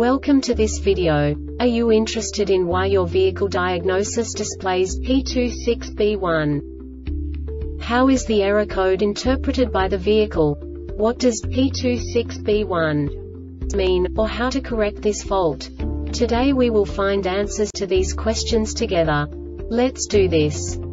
Welcome to this video. Are you interested in why your vehicle diagnosis displays P26B1? How is the error code interpreted by the vehicle? What does P26B1 mean, or how to correct this fault? Today we will find answers to these questions together. Let's do this.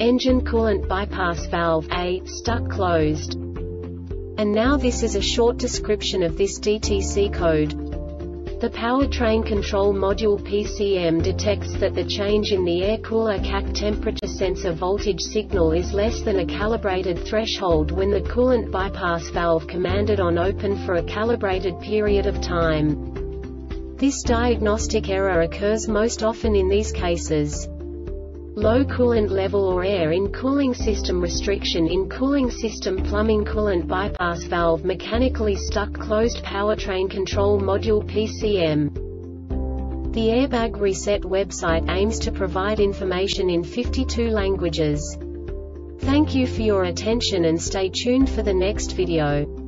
engine coolant bypass valve A, stuck closed. And now this is a short description of this DTC code. The powertrain control module PCM detects that the change in the air cooler CAC temperature sensor voltage signal is less than a calibrated threshold when the coolant bypass valve commanded on open for a calibrated period of time. This diagnostic error occurs most often in these cases. Low coolant level or air in cooling system restriction in cooling system plumbing coolant bypass valve mechanically stuck closed powertrain control module PCM. The Airbag Reset website aims to provide information in 52 languages. Thank you for your attention and stay tuned for the next video.